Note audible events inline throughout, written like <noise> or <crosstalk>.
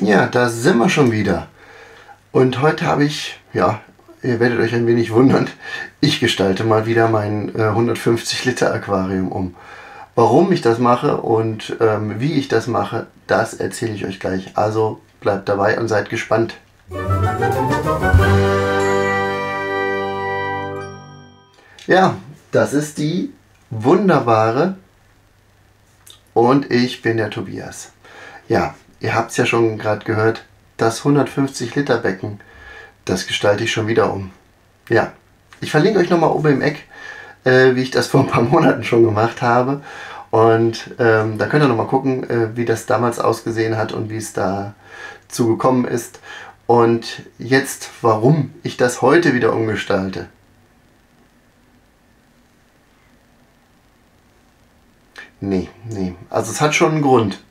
Ja, da sind wir schon wieder. Und heute habe ich, ja, ihr werdet euch ein wenig wundern, ich gestalte mal wieder mein äh, 150 Liter Aquarium um. Warum ich das mache und ähm, wie ich das mache, das erzähle ich euch gleich. Also bleibt dabei und seid gespannt. Ja, das ist die wunderbare und ich bin der Tobias. Ja, ihr habt es ja schon gerade gehört, das 150 Liter Becken, das gestalte ich schon wieder um. Ja, ich verlinke euch nochmal oben im Eck, äh, wie ich das vor ein paar <laughs> Monaten schon gemacht habe. Und ähm, da könnt ihr nochmal gucken, äh, wie das damals ausgesehen hat und wie es dazu gekommen ist. Und jetzt, warum ich das heute wieder umgestalte. Nee, nee. Also es hat schon einen Grund.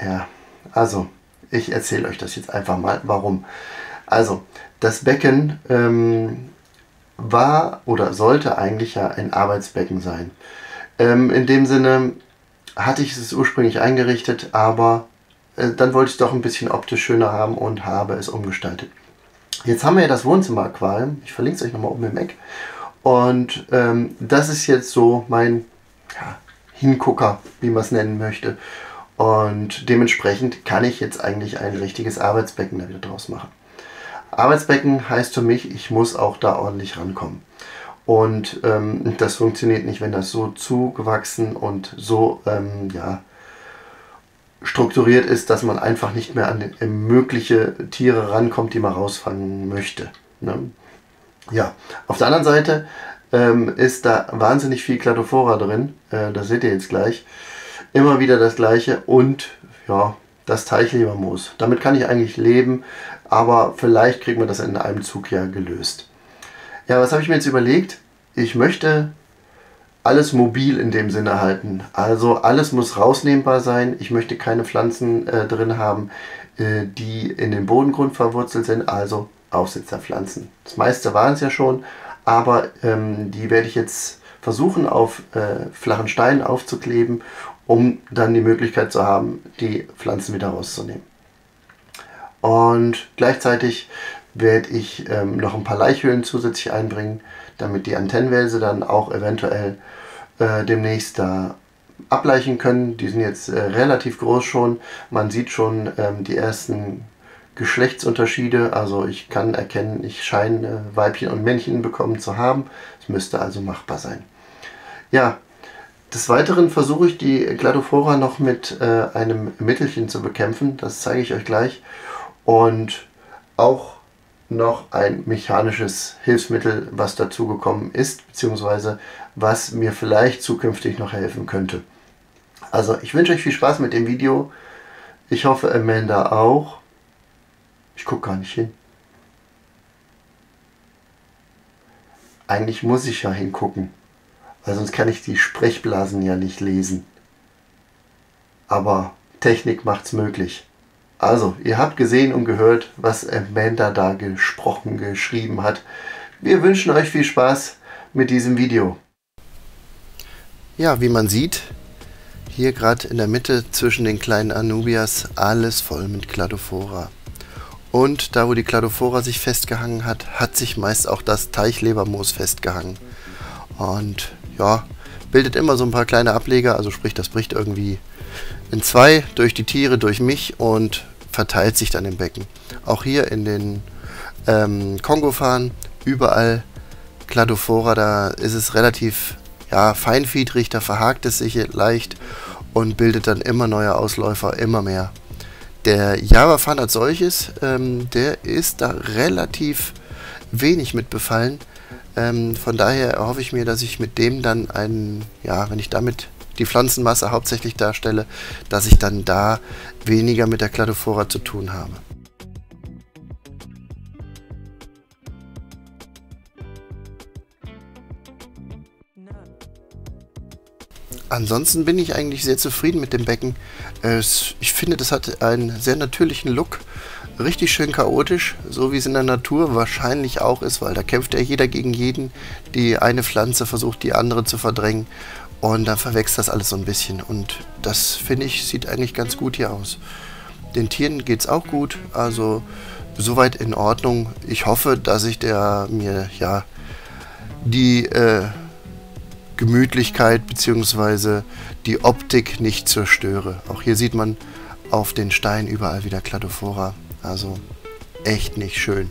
Ja, also ich erzähle euch das jetzt einfach mal, warum. Also, das Becken ähm, war oder sollte eigentlich ja ein Arbeitsbecken sein. Ähm, in dem Sinne hatte ich es ursprünglich eingerichtet, aber äh, dann wollte ich es doch ein bisschen optisch schöner haben und habe es umgestaltet. Jetzt haben wir ja das Wohnzimmer-Aquarium. Ich verlinke es euch nochmal oben im Eck. Und ähm, das ist jetzt so mein ja, Hingucker, wie man es nennen möchte. Und dementsprechend kann ich jetzt eigentlich ein richtiges Arbeitsbecken da wieder draus machen. Arbeitsbecken heißt für mich, ich muss auch da ordentlich rankommen. Und ähm, das funktioniert nicht, wenn das so zugewachsen und so ähm, ja, strukturiert ist, dass man einfach nicht mehr an äh, mögliche Tiere rankommt, die man rausfangen möchte. Ne? Ja, auf der anderen Seite ähm, ist da wahnsinnig viel Cladophora drin. Äh, das seht ihr jetzt gleich. Immer wieder das gleiche und ja, das Teichlebermoos. Damit kann ich eigentlich leben, aber vielleicht kriegt man das in einem Zug ja gelöst. Ja, was habe ich mir jetzt überlegt? Ich möchte alles mobil in dem Sinne halten. Also alles muss rausnehmbar sein. Ich möchte keine Pflanzen äh, drin haben, äh, die in den Bodengrund verwurzelt sind, also Aufsitzerpflanzen. Das meiste waren es ja schon, aber ähm, die werde ich jetzt versuchen auf äh, flachen Steinen aufzukleben um dann die Möglichkeit zu haben, die Pflanzen wieder rauszunehmen. Und gleichzeitig werde ich ähm, noch ein paar Laichhöhlen zusätzlich einbringen, damit die Antennenwälse dann auch eventuell äh, demnächst da ableichen können. Die sind jetzt äh, relativ groß schon. Man sieht schon ähm, die ersten Geschlechtsunterschiede. Also ich kann erkennen, ich scheine Weibchen und Männchen bekommen zu haben. Es müsste also machbar sein. Ja, des Weiteren versuche ich die Gladophora noch mit äh, einem Mittelchen zu bekämpfen. Das zeige ich euch gleich. Und auch noch ein mechanisches Hilfsmittel, was dazugekommen ist, beziehungsweise was mir vielleicht zukünftig noch helfen könnte. Also ich wünsche euch viel Spaß mit dem Video. Ich hoffe Amanda auch. Ich gucke gar nicht hin. Eigentlich muss ich ja hingucken weil sonst kann ich die Sprechblasen ja nicht lesen. Aber Technik macht's möglich. Also, ihr habt gesehen und gehört, was Amanda da gesprochen, geschrieben hat. Wir wünschen euch viel Spaß mit diesem Video. Ja, wie man sieht, hier gerade in der Mitte zwischen den kleinen Anubias alles voll mit Cladophora. Und da, wo die Cladophora sich festgehangen hat, hat sich meist auch das Teichlebermoos festgehangen. Und ja, bildet immer so ein paar kleine Ableger, also sprich, das bricht irgendwie in zwei durch die Tiere, durch mich und verteilt sich dann im Becken. Auch hier in den ähm, Kongofahren, überall Cladophora, da ist es relativ ja, feinfiedrig, da verhakt es sich leicht und bildet dann immer neue Ausläufer, immer mehr. Der Java-Fan als solches, ähm, der ist da relativ wenig mit befallen. Ähm, von daher hoffe ich mir, dass ich mit dem dann einen, ja, wenn ich damit die Pflanzenmasse hauptsächlich darstelle, dass ich dann da weniger mit der Cladophora zu tun habe. Ansonsten bin ich eigentlich sehr zufrieden mit dem Becken. Ich finde, das hat einen sehr natürlichen Look richtig schön chaotisch, so wie es in der Natur wahrscheinlich auch ist, weil da kämpft ja jeder gegen jeden. Die eine Pflanze versucht die andere zu verdrängen. Und dann verwächst das alles so ein bisschen. Und das, finde ich, sieht eigentlich ganz gut hier aus. Den Tieren geht es auch gut. Also soweit in Ordnung. Ich hoffe, dass ich der mir ja die äh, Gemütlichkeit bzw. die Optik nicht zerstöre. Auch hier sieht man auf den Steinen überall wieder Cladophora. Also echt nicht schön.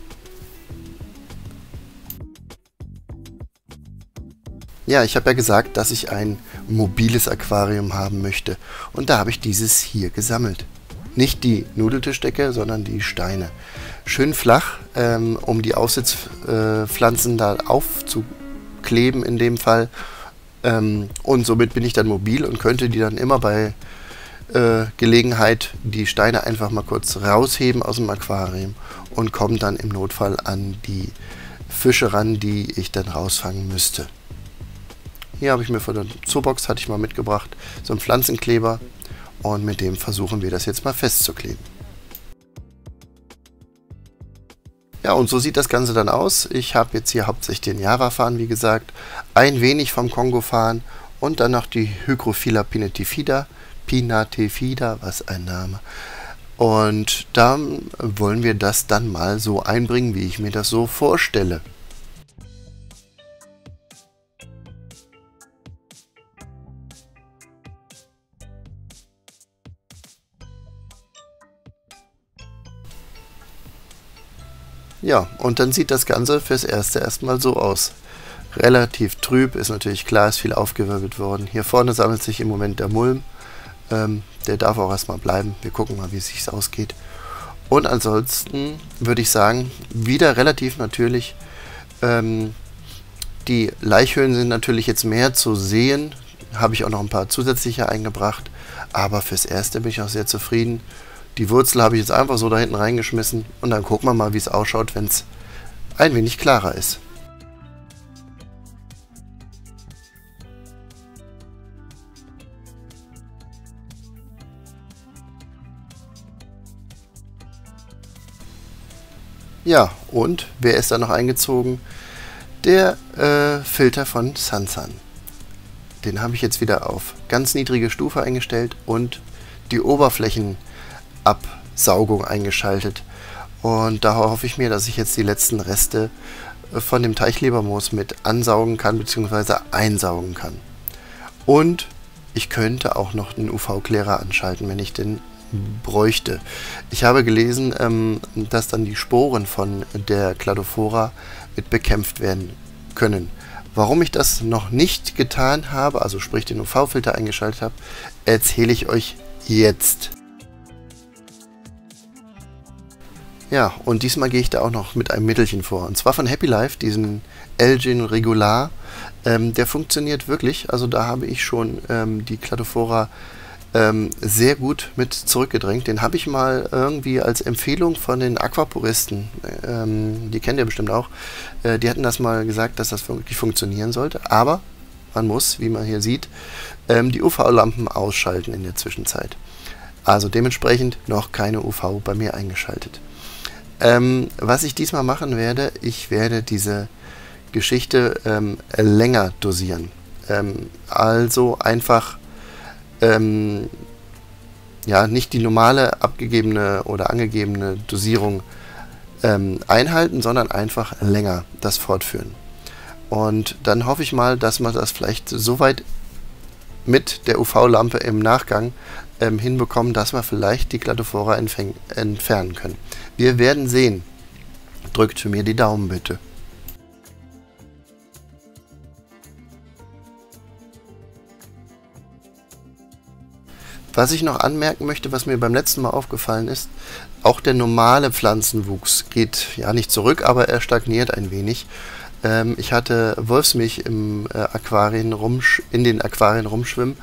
Ja, ich habe ja gesagt, dass ich ein mobiles Aquarium haben möchte. Und da habe ich dieses hier gesammelt. Nicht die Nudeltischdecke, sondern die Steine. Schön flach, ähm, um die Aussitzpflanzen äh, da aufzukleben in dem Fall. Ähm, und somit bin ich dann mobil und könnte die dann immer bei äh, Gelegenheit die Steine einfach mal kurz rausheben aus dem Aquarium und komme dann im Notfall an die Fische ran, die ich dann rausfangen müsste. Hier habe ich mir von der Zoobox, hatte ich mal mitgebracht, so einen Pflanzenkleber und mit dem versuchen wir das jetzt mal festzukleben. Ja, und so sieht das Ganze dann aus. Ich habe jetzt hier hauptsächlich den Java-Farn, wie gesagt, ein wenig vom Kongo-Farn und dann noch die Hygrophila pinetifida, Pinatefida, was ein Name. Und da wollen wir das dann mal so einbringen, wie ich mir das so vorstelle. Ja, und dann sieht das Ganze fürs Erste erstmal so aus. Relativ trüb, ist natürlich klar, ist viel aufgewirbelt worden. Hier vorne sammelt sich im Moment der Mulm. Ähm, der darf auch erstmal bleiben. Wir gucken mal, wie es sich ausgeht. Und ansonsten würde ich sagen, wieder relativ natürlich. Ähm, die Laichhöhlen sind natürlich jetzt mehr zu sehen. Habe ich auch noch ein paar zusätzliche eingebracht. Aber fürs Erste bin ich auch sehr zufrieden. Die Wurzel habe ich jetzt einfach so da hinten reingeschmissen und dann gucken wir mal, wie es ausschaut, wenn es ein wenig klarer ist. Ja, und wer ist da noch eingezogen? Der äh, Filter von Sansan. Den habe ich jetzt wieder auf ganz niedrige Stufe eingestellt und die Oberflächen Absaugung eingeschaltet. Und da hoffe ich mir, dass ich jetzt die letzten Reste äh, von dem Teichlebermoos mit ansaugen kann bzw. einsaugen kann. Und ich könnte auch noch den UV-Klärer anschalten, wenn ich den bräuchte. Ich habe gelesen, ähm, dass dann die Sporen von der Cladophora mit bekämpft werden können. Warum ich das noch nicht getan habe, also sprich den UV-Filter eingeschaltet habe, erzähle ich euch jetzt. Ja, und diesmal gehe ich da auch noch mit einem Mittelchen vor. Und zwar von Happy Life, diesen Elgin Regular. Ähm, der funktioniert wirklich. Also da habe ich schon ähm, die Cladophora ähm, sehr gut mit zurückgedrängt. Den habe ich mal irgendwie als Empfehlung von den Aquapuristen, ähm, die kennt ihr bestimmt auch, äh, die hatten das mal gesagt, dass das wirklich funktionieren sollte. Aber man muss, wie man hier sieht, ähm, die UV-Lampen ausschalten in der Zwischenzeit. Also dementsprechend noch keine UV bei mir eingeschaltet. Ähm, was ich diesmal machen werde, ich werde diese Geschichte ähm, länger dosieren. Ähm, also einfach ähm, ja nicht die normale abgegebene oder angegebene Dosierung ähm, einhalten, sondern einfach länger das fortführen. Und dann hoffe ich mal, dass man das vielleicht so weit mit der UV-Lampe im Nachgang ähm, hinbekommen, dass wir vielleicht die Gladophora entfernen können. Wir werden sehen. Drückt mir die Daumen bitte. Was ich noch anmerken möchte, was mir beim letzten Mal aufgefallen ist, auch der normale Pflanzenwuchs geht ja nicht zurück, aber er stagniert ein wenig. Ähm, ich hatte Wolfsmilch im, äh, Aquarien in den Aquarien rumschwimmen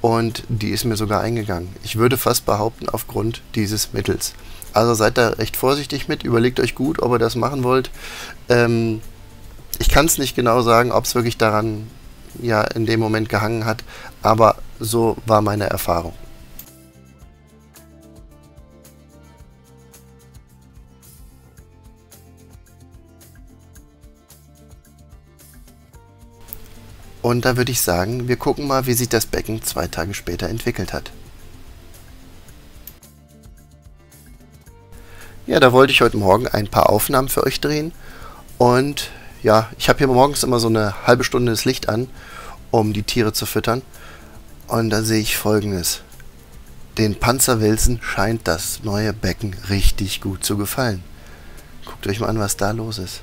und die ist mir sogar eingegangen. Ich würde fast behaupten, aufgrund dieses Mittels. Also seid da recht vorsichtig mit, überlegt euch gut, ob ihr das machen wollt. Ähm, ich kann es nicht genau sagen, ob es wirklich daran ja in dem Moment gehangen hat, aber so war meine Erfahrung. Und da würde ich sagen, wir gucken mal, wie sich das Becken zwei Tage später entwickelt hat. Ja, da wollte ich heute Morgen ein paar Aufnahmen für euch drehen. Und ja, ich habe hier morgens immer so eine halbe Stunde das Licht an, um die Tiere zu füttern. Und da sehe ich folgendes. Den Panzerwilzen scheint das neue Becken richtig gut zu gefallen. Guckt euch mal an, was da los ist.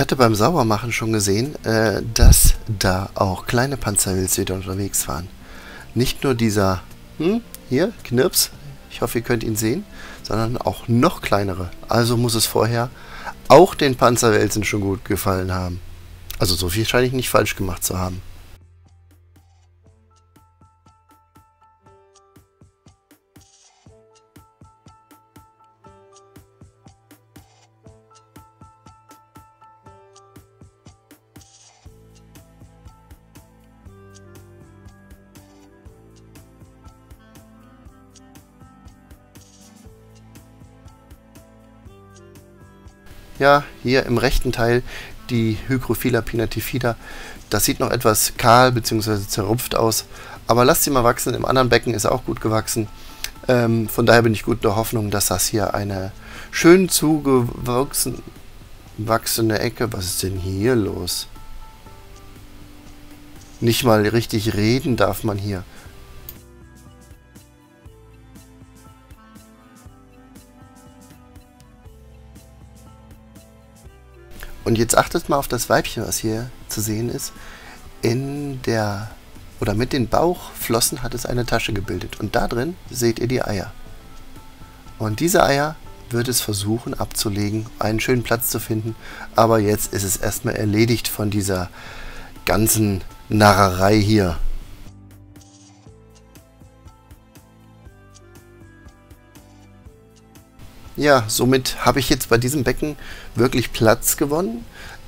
Ich hatte beim Saubermachen schon gesehen, äh, dass da auch kleine Panzerwilze wieder unterwegs waren. Nicht nur dieser, hm, hier, Knirps, ich hoffe, ihr könnt ihn sehen, sondern auch noch kleinere. Also muss es vorher auch den Panzerwelsen schon gut gefallen haben. Also so viel scheine ich nicht falsch gemacht zu haben. Ja, hier im rechten Teil die Hygrophila pinatifida. Das sieht noch etwas kahl bzw. zerrupft aus. Aber lasst sie mal wachsen. Im anderen Becken ist auch gut gewachsen. Ähm, von daher bin ich gut der Hoffnung, dass das hier eine schön zugewachsene Ecke... Was ist denn hier los? Nicht mal richtig reden darf man hier. Und jetzt achtet mal auf das Weibchen, was hier zu sehen ist. In der oder mit den Bauchflossen hat es eine Tasche gebildet. Und da drin seht ihr die Eier. Und diese Eier wird es versuchen abzulegen, einen schönen Platz zu finden. Aber jetzt ist es erstmal erledigt von dieser ganzen Narrerei hier. Ja, somit habe ich jetzt bei diesem Becken wirklich Platz gewonnen.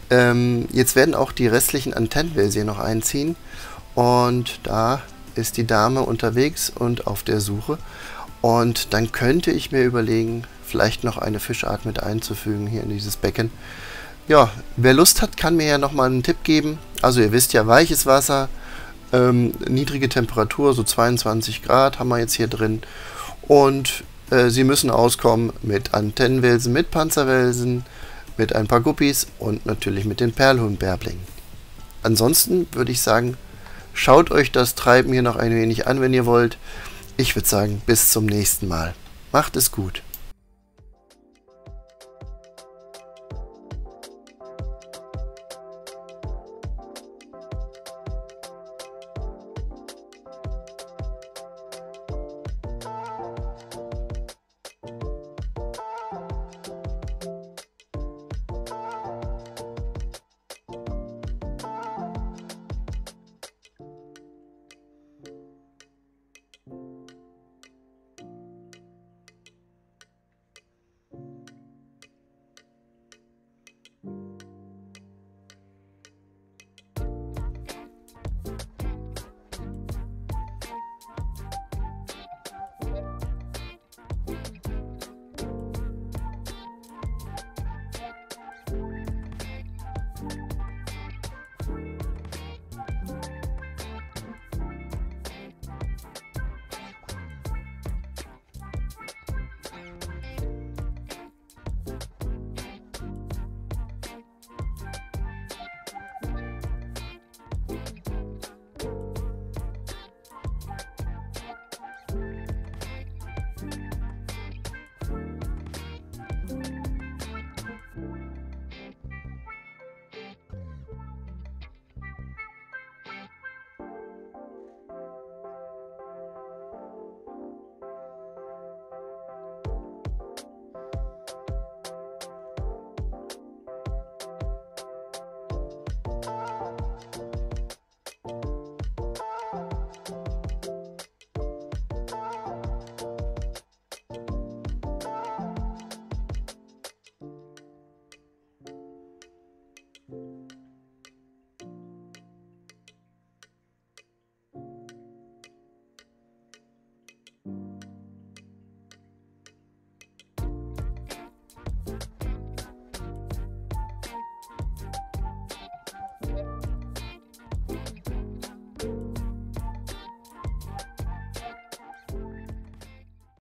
Ähm, jetzt werden auch die restlichen Antennenwälse noch einziehen. Und da ist die Dame unterwegs und auf der Suche. Und dann könnte ich mir überlegen, vielleicht noch eine Fischart mit einzufügen hier in dieses Becken. Ja, wer Lust hat, kann mir ja nochmal einen Tipp geben. Also ihr wisst ja, weiches Wasser, ähm, niedrige Temperatur, so 22 Grad haben wir jetzt hier drin. Und äh, sie müssen auskommen mit Antennenwelsen, mit Panzerwelsen, mit ein paar Guppies und natürlich mit den Perlhuhnbärblingen. Ansonsten würde ich sagen, schaut euch das Treiben hier noch ein wenig an, wenn ihr wollt. Ich würde sagen, bis zum nächsten Mal. Macht es gut.